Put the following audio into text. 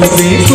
Please.